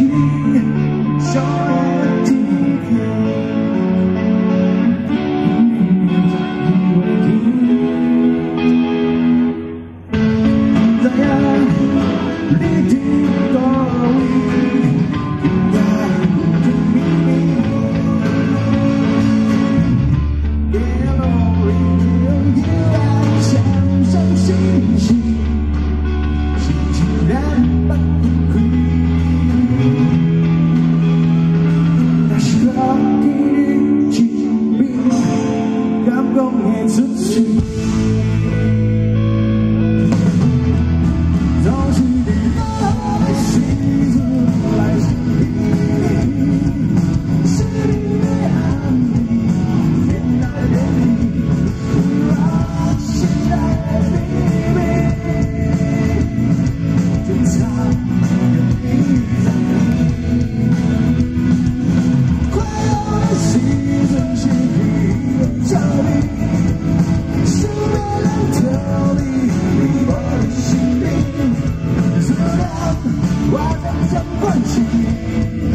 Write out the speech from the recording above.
you. 关心你